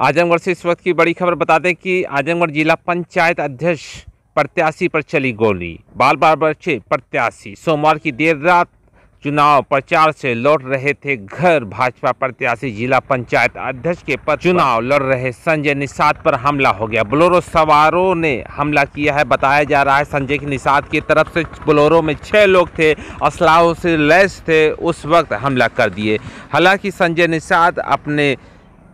आजमगढ़ से इस वक्त की बड़ी खबर बता दें कि आजमगढ़ जिला पंचायत अध्यक्ष प्रत्याशी पर चली गोली। बाल बाल बच्चे प्रत्याशी। सोमवार की देर रात चुनाव प्रचार से लौट रहे थे घर। भाजपा प्रत्याशी जिला पंचायत अध्यक्ष के पद चुनाव लड़ रहे संजय निषाद पर हमला हो गया। बोलोरो सवारों ने हमला किया है। बताया जा रहा है संजय निषाद की तरफ़ से बोलोरो में छह लोग थे, असलाहों से लैस थे। उस वक्त हमला कर दिए। हालाँकि संजय निषाद अपने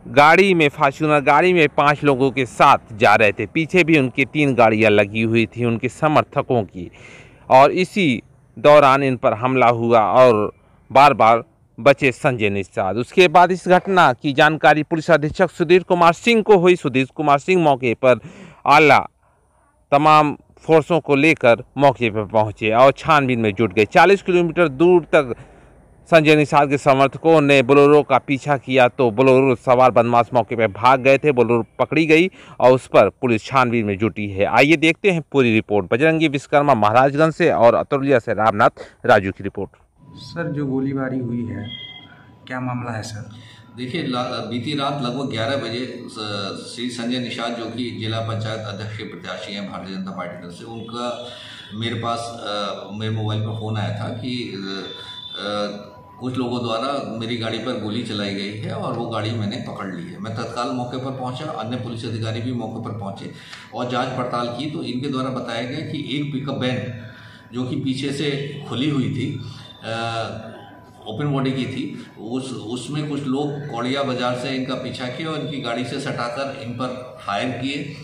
गाड़ी में, फार्चूनर गाड़ी में पाँच लोगों के साथ जा रहे थे। पीछे भी उनकी तीन गाड़ियाँ लगी हुई थी, उनके समर्थकों की। और इसी दौरान इन पर हमला हुआ और बार बार बचे संजय निषाद। उसके बाद इस घटना की जानकारी पुलिस अधीक्षक सुधीर कुमार सिंह को हुई। सुधीर कुमार सिंह मौके पर आला तमाम फोर्सों को लेकर मौके पर पहुँचे और छानबीन में जुट गए। 40 किलोमीटर दूर तक संजय निषाद के समर्थकों ने बोलोरो का पीछा किया तो बोलोरो सवार बदमाश मौके पर भाग गए थे। बोलोरो पकड़ी गई और उस पर पुलिस छानबीन में जुटी है। आइए देखते हैं पूरी रिपोर्ट। बजरंगी विश्वकर्मा महाराजगंज से और अतुलिया से रामनाथ राजू की रिपोर्ट। सर जो गोलीबारी हुई है क्या मामला है सर? देखिए बीती रात लगभग 11 बजे श्री संजय निषाद जो कि जिला पंचायत अध्यक्ष के प्रत्याशी हैं भारतीय जनता पार्टी तरफ़ से उनका मेरे पास मेरे मोबाइल पर फ़ोन आया था कि आ, कुछ लोगों द्वारा मेरी गाड़ी पर गोली चलाई गई है और वो गाड़ी मैंने पकड़ ली है। मैं तत्काल मौके पर पहुँचा, अन्य पुलिस अधिकारी भी मौके पर पहुँचे और जाँच पड़ताल की। तो इनके द्वारा बताया गया कि एक पिकअप वैन जो कि पीछे से खुली हुई थी ओपन बॉडी की थी, उस, उसमें कुछ लोग कौड़िया बाज़ार से इनका पीछा किया और इनकी गाड़ी से सटाकर इन पर फायर किए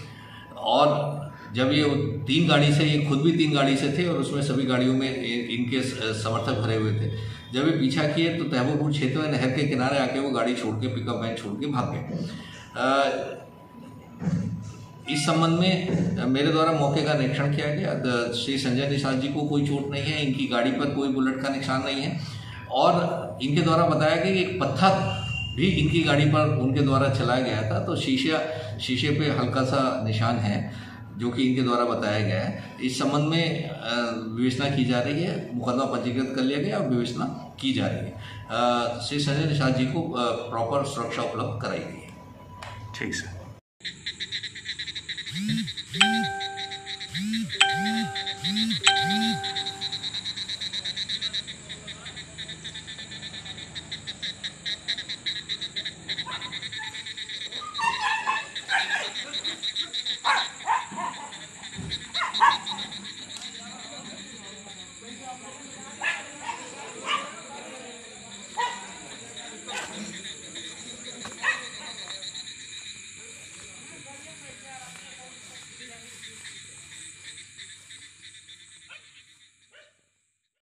और जब ये तीन गाड़ी से, ये खुद भी तीन गाड़ी से थे और उसमें सभी गाड़ियों में इनके समर्थक भरे हुए थे। जब ये पीछा किए तो तहबूपुर क्षेत्र में नहर के किनारे आके वो गाड़ी छोड़ के पिकअप वैन छोड़ के भाग गए। इस संबंध में मेरे द्वारा मौके का निरीक्षण किया गया। श्री संजय निषाद जी को कोई चोट नहीं है, इनकी गाड़ी पर कोई बुलेट का निशान नहीं है। और इनके द्वारा बताया गया कि एक पत्थर भी इनकी गाड़ी पर उनके द्वारा चलाया गया था। तो शीशा, शीशे पे हल्का सा निशान है। जो कि इनके द्वारा बताया गया है। इस संबंध में विवेचना की जा रही है, मुकदमा पंजीकृत कर लिया गया और विवेचना की जा रही है। श्री संजय निषाद जी को प्रॉपर सुरक्षा उपलब्ध कराई गई है। ठीक सर।